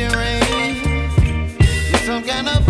bleeding rain. Some kind of